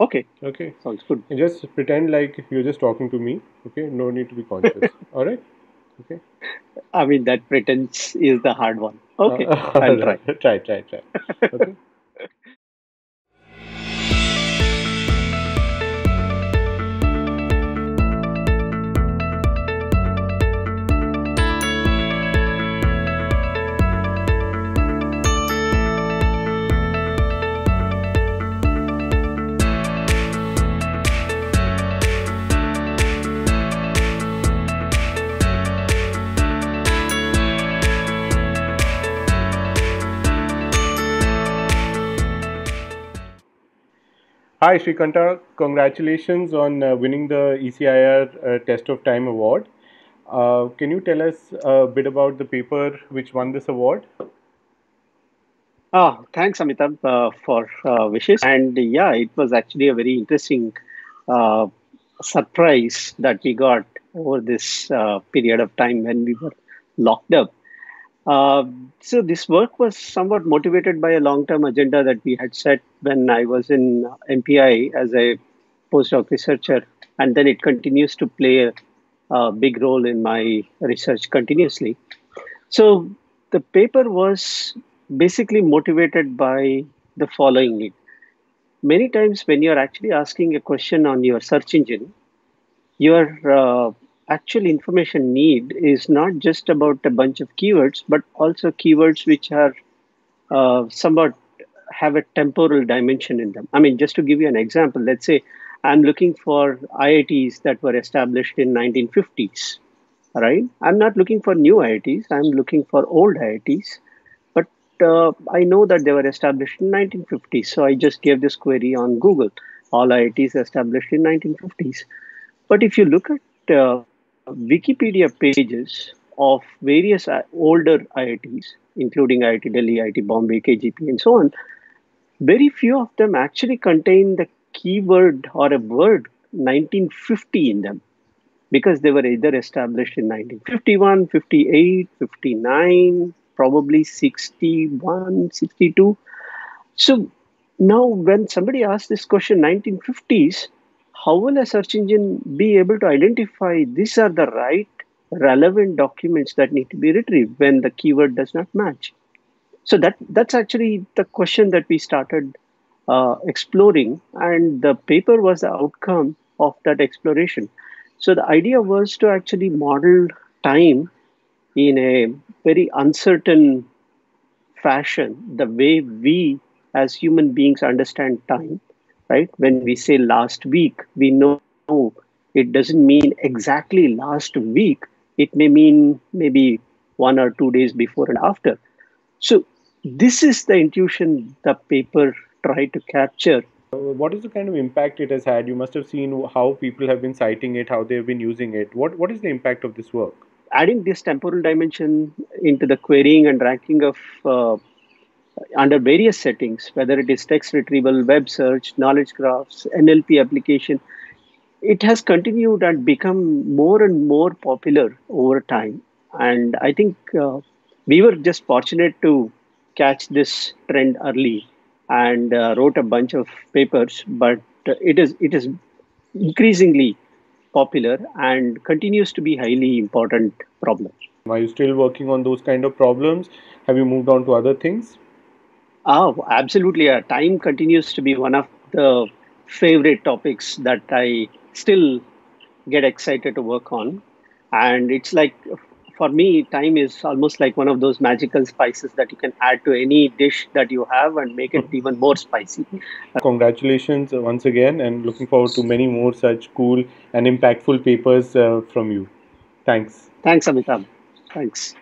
Okay, Okay. sounds good. And just pretend like you're just talking to me. Okay. No need to be conscious. All right. Okay. I mean, that pretense is the hard one. Okay, Uh, I'll try. try. Try. Try. Okay. Hi, Srikanta. Congratulations on uh, winning the ECIR uh, Test of Time Award. Uh, can you tell us a bit about the paper which won this award? Ah, thanks, Amitabh, uh, for uh, wishes. And yeah, it was actually a very interesting uh, surprise that we got over this period of time when we were locked up. Uh, so this work was somewhat motivated by a long-term agenda that we had set when I was in MPI as a postdoc researcher, and then it continues to play a, a big role in my research continuously. So the paper was basically motivated by the following. Many times when you're actually asking a question on your search engine, your uh, actual information need is not just about a bunch of keywords, but also keywords which are uh, somewhat have a temporal dimension in them. I mean, just to give you an example, let's say I'm looking for IITs that were established in 1950s, right? I'm not looking for new IITs. I'm looking for old IITs, but uh, I know that they were established in 1950s. So I just gave this query on Google, all IITs established in 1950s. But if you look at uh, Wikipedia pages of various uh, older IITs, including IIT Delhi, IIT Bombay, KGP, and so on, very few of them actually contain the keyword or a word 1950 in them because they were either established in 1951, 58, 59, probably 61, 62. So now, when somebody asks this question, 1950s, how will a search engine be able to identify these are the right relevant documents that need to be retrieved when the keyword does not match? So that that's actually the question that we started uh, exploring, and the paper was the outcome of that exploration. So the idea was to actually model time in a very uncertain fashion, the way we as human beings understand time, right? When we say last week, we know it doesn't mean exactly last week. It may mean maybe one or two days before and after. So this is the intuition the paper tried to capture. What is the kind of impact it has had? You must have seen how people have been citing it, how they have been using it. What What is the impact of this work? Adding this temporal dimension into the querying and ranking of uh, under various settings, whether it is text retrieval, web search, knowledge graphs, NLP application, it has continued and become more and more popular over time. And I think uh, we were just fortunate to catch this trend early and uh, wrote a bunch of papers. But it is it is increasingly popular and continues to be highly important problem. Are you still working on those kind of problems? Have you moved on to other things? Oh, absolutely. Uh, time continues to be one of the favorite topics that I still get excited to work on. And it's like, for me, time is almost like one of those magical spices that you can add to any dish that you have and make it even more spicy. Congratulations once again, and looking forward to many more such cool and impactful papers uh, from you. Thanks. Thanks, Amitabh. Thanks.